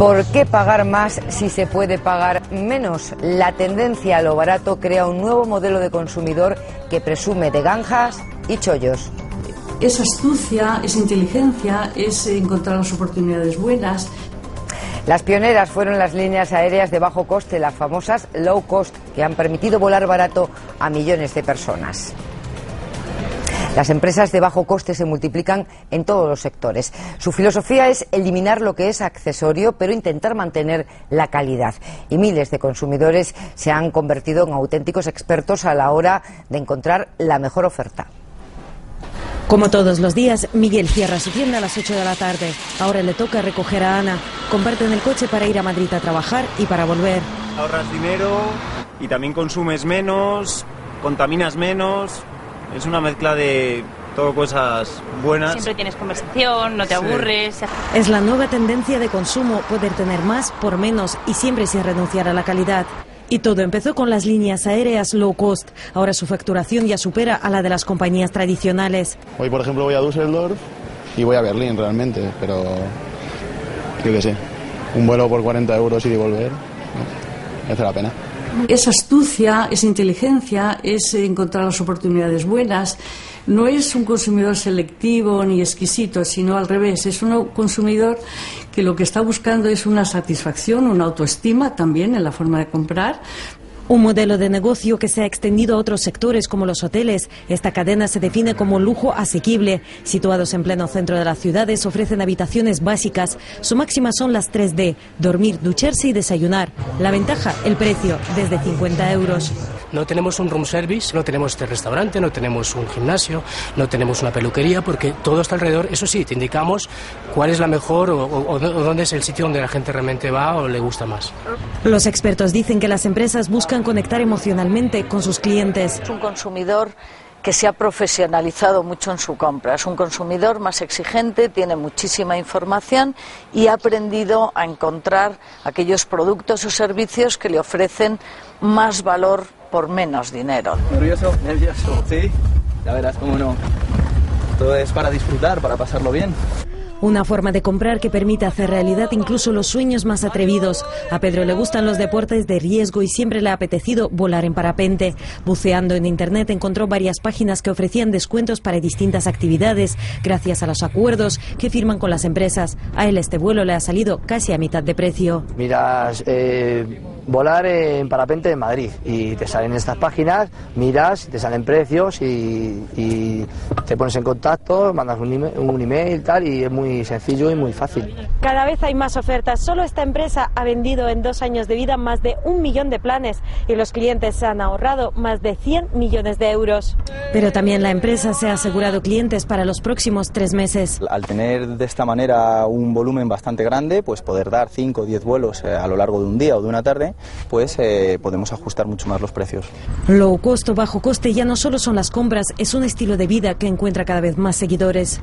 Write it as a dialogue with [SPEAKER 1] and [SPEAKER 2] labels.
[SPEAKER 1] ¿Por qué pagar más si se puede pagar menos? La tendencia a lo barato crea un nuevo modelo de consumidor que presume de ganjas y chollos.
[SPEAKER 2] Es astucia, es inteligencia, es encontrar las oportunidades buenas.
[SPEAKER 1] Las pioneras fueron las líneas aéreas de bajo coste, las famosas low cost, que han permitido volar barato a millones de personas. Las empresas de bajo coste se multiplican en todos los sectores. Su filosofía es eliminar lo que es accesorio, pero intentar mantener la calidad. Y miles de consumidores se han convertido en auténticos expertos a la hora de encontrar la mejor oferta.
[SPEAKER 3] Como todos los días, Miguel cierra su tienda a las 8 de la tarde. Ahora le toca recoger a Ana. Comparten el coche para ir a Madrid a trabajar y para volver.
[SPEAKER 4] Ahorras dinero y también consumes menos, contaminas menos. Es una mezcla de todo cosas buenas.
[SPEAKER 5] Siempre tienes conversación, no te aburres.
[SPEAKER 3] Es la nueva tendencia de consumo, poder tener más por menos y siempre sin renunciar a la calidad. Y todo empezó con las líneas aéreas low cost. Ahora su facturación ya supera a la de las compañías tradicionales.
[SPEAKER 6] Hoy, por ejemplo, voy a Düsseldorf y voy a Berlín realmente, pero yo qué sé, un vuelo por 40 euros y de volver, no, merece la pena.
[SPEAKER 2] Es astucia, es inteligencia, es encontrar las oportunidades buenas. No es un consumidor selectivo ni exquisito, sino al revés. Es un consumidor que lo que está buscando es una satisfacción, una autoestima también en la forma de comprar,
[SPEAKER 3] un modelo de negocio que se ha extendido a otros sectores como los hoteles. Esta cadena se define como lujo asequible. Situados en pleno centro de las ciudades, ofrecen habitaciones básicas. Su máxima son las 3D, dormir, ducharse y desayunar. La ventaja, el precio, desde 50 euros.
[SPEAKER 7] No tenemos un room service, no tenemos este restaurante, no tenemos un gimnasio, no tenemos una peluquería, porque todo está alrededor. Eso sí, te indicamos cuál es la mejor o, o, o dónde es el sitio donde la gente realmente va o le gusta más.
[SPEAKER 3] Los expertos dicen que las empresas buscan conectar emocionalmente con sus clientes.
[SPEAKER 8] Es un consumidor que se ha profesionalizado mucho en su compra. Es un consumidor más exigente, tiene muchísima información y ha aprendido a encontrar aquellos productos o servicios que le ofrecen más valor por menos dinero.
[SPEAKER 9] Nervioso, nervioso, sí. Ya verás cómo no. Todo es para disfrutar, para pasarlo bien.
[SPEAKER 3] Una forma de comprar que permite hacer realidad incluso los sueños más atrevidos. A Pedro le gustan los deportes de riesgo y siempre le ha apetecido volar en parapente. Buceando en Internet encontró varias páginas que ofrecían descuentos para distintas actividades gracias a los acuerdos que firman con las empresas. A él este vuelo le ha salido casi a mitad de precio.
[SPEAKER 10] Miras eh, volar en parapente en Madrid y te salen estas páginas, miras, te salen precios y, y te pones en contacto, mandas un email, un email tal y es muy sencillo y muy fácil.
[SPEAKER 3] Cada vez hay más ofertas. Solo esta empresa ha vendido en dos años de vida más de un millón de planes y los clientes se han ahorrado más de 100 millones de euros. Pero también la empresa se ha asegurado clientes para los próximos tres meses.
[SPEAKER 9] Al tener de esta manera un volumen bastante grande, pues poder dar 5 o 10 vuelos a lo largo de un día o de una tarde, pues eh, podemos ajustar mucho más los precios.
[SPEAKER 3] Low cost o bajo coste ya no solo son las compras, es un estilo de vida que encuentra cada vez más seguidores.